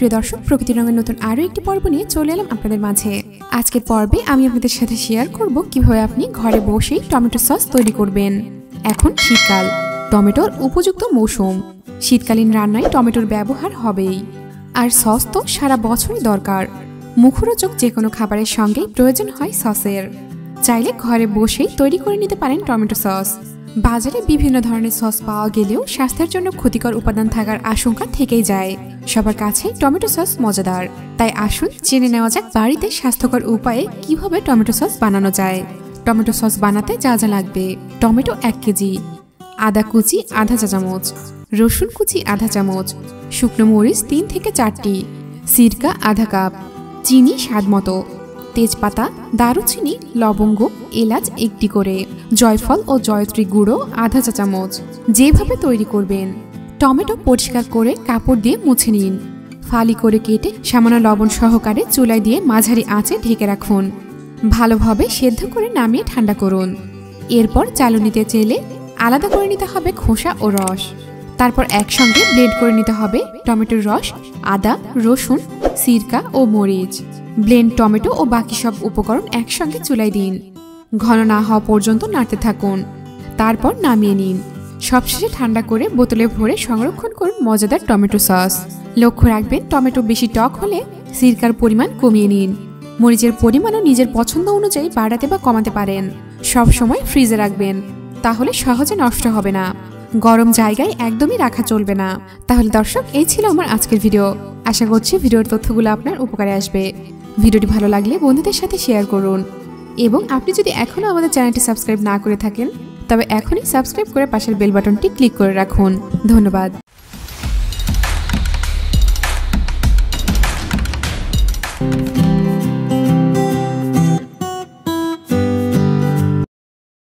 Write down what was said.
প্রিয় দর্শক প্রকৃতি রঙের নতুন আরও একটি পর্ব নিয়ে চলে এলাম আপনাদের মাঝে। আজকের পর্বে আমি আপনাদের সাথে শেয়ার করব কীভাবে আপনি ঘরে বসেই টমেটো সস তৈরি করবেন। এখন শীতকাল, টমেটোর উপযুক্ত মৌসুম। শীতকালীন রান্নায় টমেটোর ব্যবহার হবেই। আর সস তো সারা বছরই দরকার। মুখরোচক যে কোনো খাবারের সঙ্গেই প্রয়োজন হয় সসের। চাইলে ঘরে বসেই তৈরি করে নিতে পারেন টমেটো সস। বাজারে বিভিন্ন ধরনের সস পাওয়া গেলেও স্বাস্থ্যের জন্য ক্ষতিকর উপাদান থাকার আশঙ্কা থেকেই যায়। সবার কাছে টমেটো সস মজাদার। তাই আসুন জেনে নেওয়া যাক বাড়িতে স্বাস্থ্যকর উপায়ে কীভাবে টমেটো সস বানানো যায়। টমেটো সস বানাতে যা যা লাগবে। টমেটো এক কেজি। আদা কুচি আধা চা চামচ। রসুন কুচি আধা চামচ। শুকনো মরিচ তিন থেকে চারটি। সিরকা আধা কাপ। চিনি স্বাদ মতো। তেজপাতা, দারুচিনি, লবঙ্গ, এলাচ একটি করে। জয়ফল ও জয়ত্রী গুঁড়ো আধা চা চামচ। যেভাবে তৈরি করবেন। টমেটো পরিষ্কার করে কাপড় দিয়ে মুছে নিন। ফালি করে কেটে সামান্য লবণ সহকারে চুলায় দিয়ে মাঝারি আঁচে ঢেকে রাখুন। ভালোভাবে সেদ্ধ করে নামিয়ে ঠান্ডা করুন। এরপর চালুনিতে চেলে আলাদা করে নিতে হবে খোসা ও রস। তারপর একসঙ্গে ব্লেন্ড করে নিতে হবে টমেটোর রস, আদা, রসুন, সিরকা ও মরিচ। ব্লেন্ড টমেটো ও বাকি সব উপকরণ একসঙ্গে চুলাই দিন। ঘন না হওয়া পর্যন্ত নাড়তে থাকুন। তারপর নামিয়ে নিন। সবশেষে ঠান্ডা করে বোতলে ভরে সংরক্ষণ করুন মজাদার টমেটো সস। লক্ষ্য রাখবেন, টমেটো বেশি টক হলে সিরকার পরিমাণ কমিয়ে নিন। মরিচের পরিমাণও নিজের পছন্দ অনুযায়ী বাড়াতে বা কমাতে পারেন। সব সময় ফ্রিজে রাখবেন। তাহলে সহজে নষ্ট হবে না। গরম জায়গায় একদমই রাখা চলবে না। তাহলে দর্শক, এই ছিল আমার আজকের ভিডিও। আশা করছি ভিডিওর তথ্যগুলো আপনার উপকারে আসবে। ভিডিওটি ভালো লাগলে বন্ধুদের সাথে শেয়ার করুন। এবং আপনি যদি এখনও আমাদের চ্যানেলটি সাবস্ক্রাইব না করে থাকেন, তবে এখনই সাবস্ক্রাইব করে পাশের বেল বাটনটি ক্লিক করে রাখুন। ধন্যবাদ।